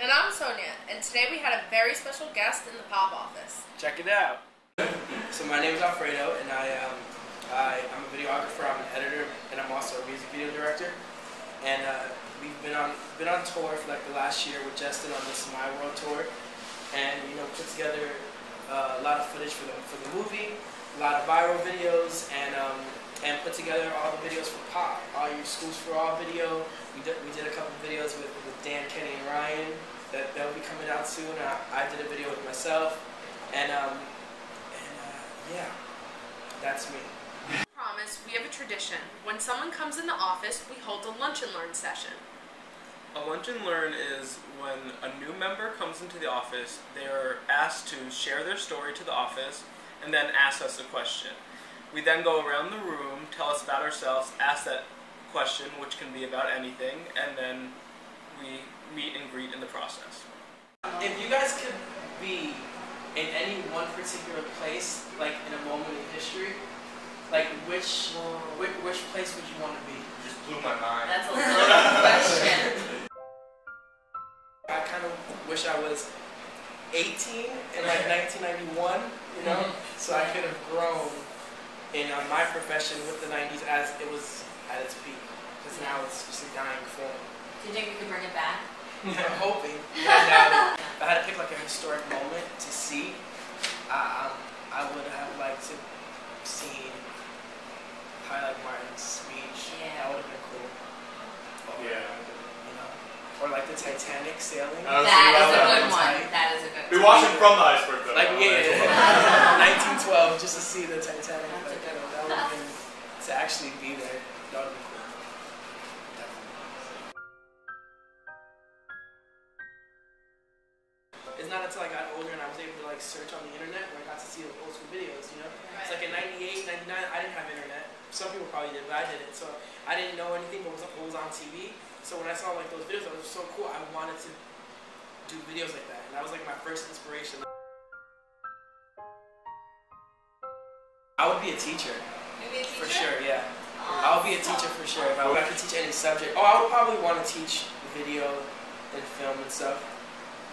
And I'm Sonia, and today we had a very special guest in the pop office. Check it out. So my name is Alfredo, and I, um, I I'm a videographer. I'm an editor, and I'm also a music video director. And uh, we've been on been on tour for like the last year with Justin on this My World tour, and you know put together uh, a lot of footage for the for the movie, a lot of viral videos, and and put together all the videos for Pop, all your Schools for All video. We did we did a couple videos with, with Dan, Kenny, and Ryan that that will be coming out soon. I, I did a video with myself, and um, and uh, yeah, that's me. Promise, we have a tradition. When someone comes in the office, we hold a lunch and learn session. A lunch and learn is when a new member comes into the office, they are asked to share their story to the office and then ask us a question. We then go around the room, tell us about ourselves, ask that question, which can be about anything, and then we meet and greet in the process. If you guys could be in any one particular place, like in a moment in history, like which which, which place would you want to be? Just blew my mind. That's a loaded question. I kind of wish I was 18 in like 1991, you know, mm-hmm. so I could have grown in uh, my profession with the 90s as it was at its peak. Because now it's just a dying form. Do you think we could bring it back? I'm hoping. If I had to pick like a historic moment to see, uh, I would have liked to seen Martin's speech. Yeah. That would have been cool. Or, Yeah. You know, or like the Titanic sailing. Oh, That is a good one. tight. That is a good We one. watched it from the iceberg though. Like by yeah, 1912, just to see the Titanic. That's a like, good you know, one. that would have been to actually be there. That would be cool. Definitely. It's not until I got older and I was able to like search on the internet where I got to see the old school videos. You know, it's like in '98, '99, I didn't have internet. Some people probably did, but I didn't. So I didn't know anything but what was on TV. So when I saw like those videos, it was so cool. I wanted to do videos like that, and that was like my first inspiration. I would be a teacher. Maybe a For sure, yeah. Aw, I would be a teacher for sure. If I, if I could teach any subject. Oh, I would probably want to teach video and film and stuff.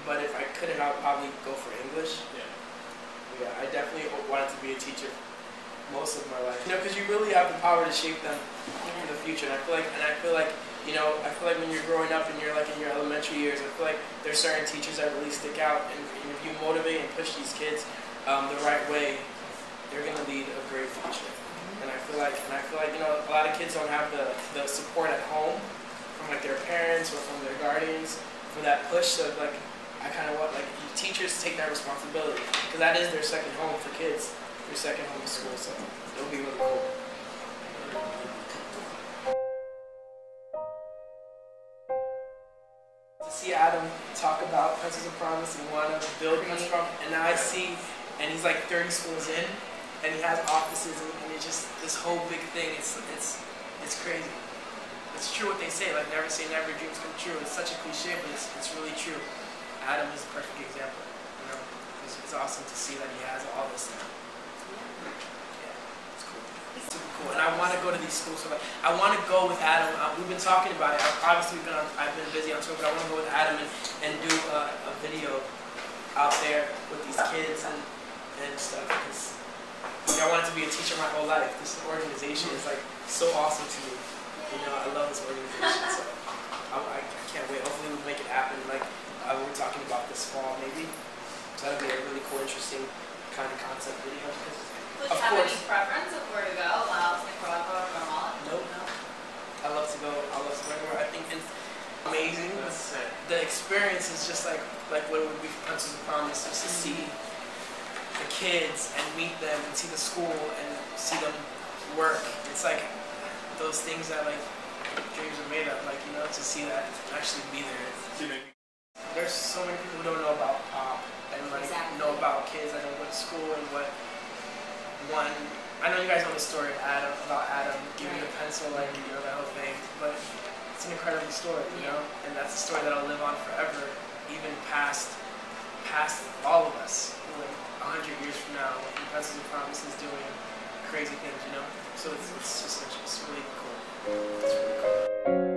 But if I couldn't, I would probably go for English. Yeah. Yeah, I definitely wanted to be a teacher most of my life. You know, because you really have the power to shape them for the future. And I feel like, and I feel like, you know, I feel like when you're growing up and you're like in your elementary years, I feel like there's certain teachers that really stick out. And, and if you motivate and push these kids um, the right way, they're gonna lead a great future. And I feel like, and I feel like, you know, a lot of kids don't have the, the support at home from like their parents or from their guardians for that push. So like, I kind of want like teachers to take that responsibility because that is their second home for kids. Their second home school. So it'll be really cool. To see Adam talk about Pencils of Promise and want to build Promise, and now I see, and he's like 30 schools in, and he has offices, and, and it's just this whole big thing. It's it's it's crazy. It's true what they say, like never say never, dreams come true. It's such a cliche, but it's, it's really true. Adam is a perfect example. You know, it's, it's awesome to see that he has all this now. Yeah, it's cool. It's super cool. And I want to go to these schools. So like, I want to go with Adam. Uh, we've been talking about it. Obviously, we've been on, I've been busy on tour, but I want to go with Adam and, and do a, a video out there with these kids and, and stuff. Because I wanted to be a teacher my whole life. This organization is like so awesome to me. You know, I love this organization. So I, I, I can't wait. Hopefully, we'll make it happen. Like uh, we were talking about this fall, maybe. So that'll be a really cool, interesting kind of concept video. Because Would Of you have any course. preference of where to go? Laos, Nicaragua, or Guatemala? Nope. No? I love to go. I love to go everywhere. I think it's amazing. That's sick. The experience is just like like what it would be for Pencils of Promise, just to see mm-hmm. the kids and meet them and see the school and see them work. It's like those things that like dreams are made of. Like you know, to see that actually be there. Do you make- There's so many people who don't know about pop and like Exactly. know about kids that know what school and what one. I know you guys know the story of Adam about Adam giving the pencil, like you know that whole thing, but it's an incredible story, you know, and that's a story that'll live on forever, even past past all of us. Like a hundred years from now, when Pencils of Promise is doing crazy things, you know. So it's, it's just such it's really cool. It's